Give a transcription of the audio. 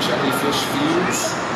já tem fez filhos